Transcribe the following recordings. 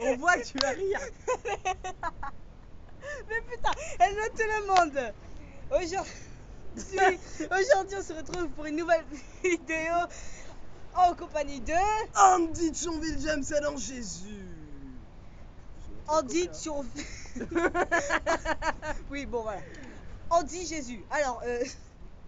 On voit que tu vas rire. Mais putain, elle note tout le monde. Aujourd'hui, aujourd'hui, on se retrouve pour une nouvelle vidéo en compagnie de Andy de Chonville James en Jésus. Andy sur. oui, bon voilà. Andy Jésus. Alors, euh,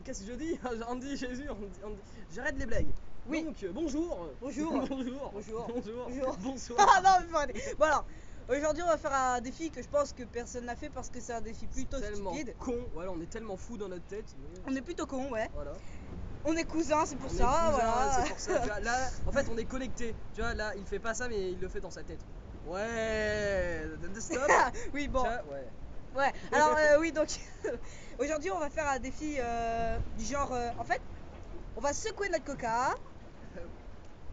Qu'est-ce que je dis? Andy Jésus, Andy, Andy. J'arrête les blagues. Oui. Donc, euh, bonjour. Bonjour. bonjour. Bonjour. Bonjour. Bonjour. Bonsoir. ah non, mais arrêter. Bon alors, aujourd'hui, on va faire un défi que je pense que personne n'a fait parce que c'est un défi plutôt tellement stupide. con. Voilà, on est tellement fou dans notre tête. On est plutôt con, ouais. Voilà. On est cousins, c'est pour On ça, cousins, voilà. C'est pour ça. tu vois, là, en fait, on est connectés. Tu vois, là, il fait pas ça, mais il le fait dans sa tête. Ouais. Stop. oui, bon. Vois, ouais. Ouais, alors euh, oui, donc aujourd'hui on va faire un défi euh, du genre. euh, en fait, on va secouer notre coca.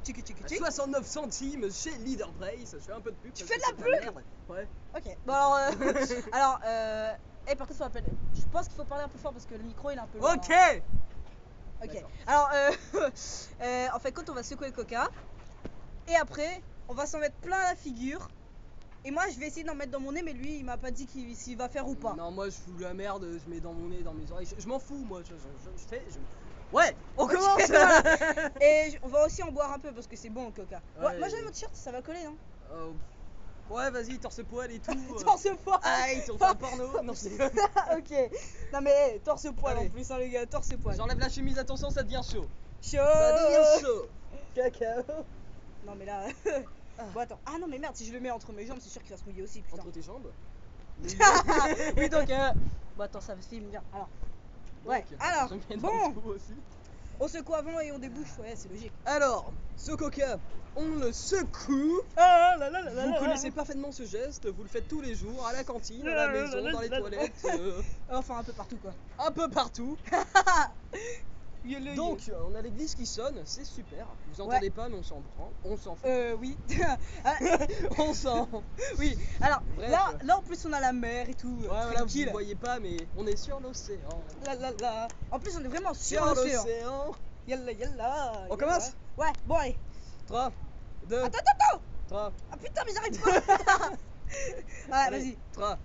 Tchiki tchiki À tchiki. 69 centimes chez Leader Price. Je fais un peu de pub. Tu fais de la pub merde. Ouais. Ok, bon alors. euh, alors, euh. Eh, par contre, faut appeler- je pense qu'il faut parler un peu fort parce que le micro il est un peu. loin. Ok. Ok. Alors, euh, euh, en fait, quand on va secouer le coca, et après, on va s'en mettre plein la figure. Et moi, je vais essayer d'en mettre dans mon nez, mais lui, il m'a pas dit qu'il- s'il va faire ou pas. Non, moi je fous de la merde, je mets dans mon nez, dans mes oreilles. Je, je m'en fous, moi. Je, je- je- je fais. Ouais, on commence. voilà. Et on va aussi en boire un peu parce que c'est bon le coca. Ouais, Ouais. moi, j'aime mon t-shirt, ça va coller, hein. Euh, ouais, vas-y, torse poil et tout. euh. Torse poil. Aïe, fait un porno. Non, déconne. ok. Non mais hey, torse poil Allez. en plus, hein, les gars, torse poil. J'enlève la chemise, attention, ça devient chaud. Chaud. Ça devient chaud. Cacao. Non mais là. bon attends. Ah non mais merde, si je le mets entre mes jambes, c'est sûr qu'il va se mouiller aussi, putain. Entre tes jambes. oui donc. Euh... Bon attends, ça va se filmer bien. Alors, Ouais, alors, bon. on secoue avant et on débouche. Ouais, c'est logique. Alors, ce coca, on le secoue. Ah là là là là Vous là connaissez parfaitement ce geste, vous le faites tous les jours, à la cantine, à La maison, dans les toilettes, euh, Enfin un peu partout quoi. un peu partout. Donc, on a l'église qui sonne, c'est super. Vous Ouais. entendez pas, mais on s'en prend. On s'en fout. Euh oui. On s'en. oui. Alors Bref. là, là en plus on a la mer et tout. Ouais, euh, voilà, vous ne voyez pas, mais on est sur l'océan. La la la. En plus on est vraiment sur Sur l'océan. l'océan. Yalla yalla. On yalla. commence Ouais. Bon allez. 3, 2, Attends attends attends. 3. Ah putain mais j'arrive pas. ah vas-y. 3,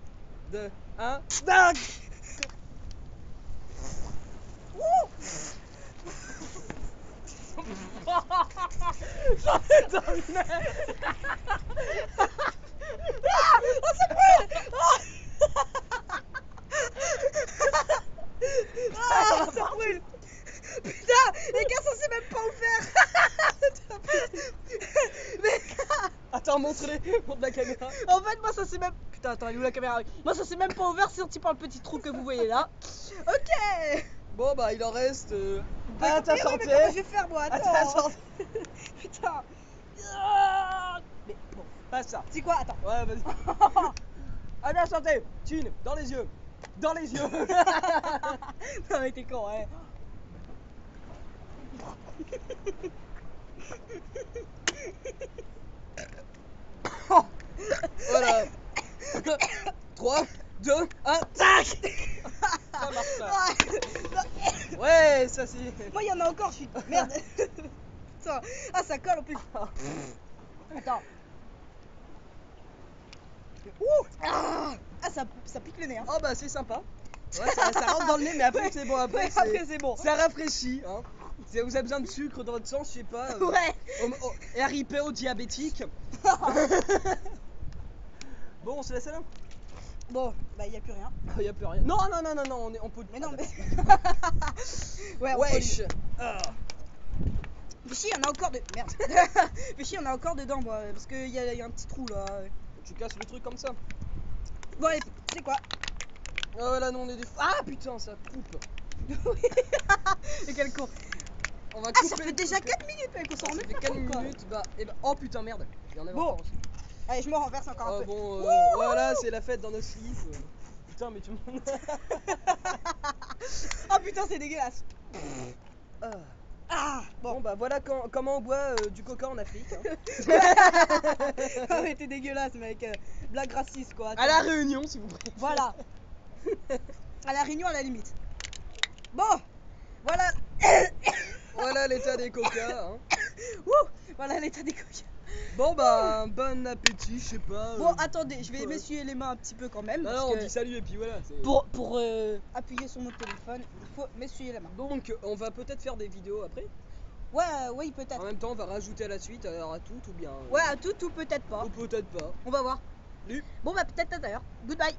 2, 1. Dac Wouh. J'en ai dans le nez. Ah ça brûle. Putain les gars ça s'est même pas ouvert. mais Attends, montre-les, montre la caméra. En fait, moi, ça c'est même. Putain, attends, elle est où la caméra? Moi, ça c'est même pas ouvert, c'est sorti par le petit trou que vous voyez là. Ok Bon, bah, il en reste. euh, Mais à ta santé. je vais faire, moi? Attends. Putain Mais bon, Pas ça. c'est quoi? Attends. Ouais, vas-y. À ta santé. Chine, dans les yeux. Dans les yeux. non, mais t'es con, ouais. voilà. 3, 2, 1, tac Ça marche pas. Ah, Ouais, ça c'est. Moi, il y en a encore, je suis. Merde Putain. Ah, ça colle en plus. Attends. Ouh Ah, Ah, ça, ça pique le nez. Hein. Oh bah c'est sympa. Ouais, ça, ça rentre dans le nez, mais après Ouais. c'est bon. Après, Ouais, c'est- après, c'est bon. Ça rafraîchit. Hein. Si vous avez besoin de sucre dans votre sang, je sais pas. euh, Ouais RIP aux diabétiques. bon, on se laisse là Bon, bah, il y a plus rien. Il y a plus rien. Non, non, non, non, non, on, est, on peut. Mais non, Ah, mais. ouais, on Wesh. Ah. Mais si, il y en a encore de. Merde. Mais si, il y en a encore dedans, moi. Parce qu'il y, a- y a un petit trou là. Tu casses le truc comme ça. Bon, allez, c'est quoi? Oh là, non, on est des. Ah putain, ça coupe. Et quel con. On va Ah, couper. ça fait le déjà truc. 4 minutes, mec, on s'en Ça remet fait pas 4 compte, quoi. minutes. Bah, et bah. Oh putain, merde. Il y en avait Bon. encore aussi. Allez, je me renverse encore un Oh peu. bon, euh, Wouhou voilà, c'est la fête dans nos slips. euh. Putain, mais tu me. Oh putain, c'est dégueulasse. Ah. Ah, Bon, bon. bah voilà quand- comment on boit euh, du coca en Afrique. hein. Ah, t'es dégueulasse, mec. euh, Blague raciste, quoi. à la réunion, si vous plaît. Voilà. À la réunion, à la limite. Bon, voilà. Voilà l'état des coca. Hein. Voilà l'état des coquins. Bon bah bon appétit, je sais pas. Bon, euh, attendez, je vais m'essuyer les mains un petit peu quand même. Non, parce non, on que dit salut et puis voilà. pour pour euh, appuyer sur mon téléphone, il faut m'essuyer les mains. Donc on va peut-être faire des vidéos après? Ouais, oui, peut-être. En même temps, on va rajouter à la suite, alors à tout ou bien. euh, Ouais, à tout ou peut-être pas. Ou peut-être pas. On va voir. Bon, bah, peut-être d'ailleurs. Goodbye.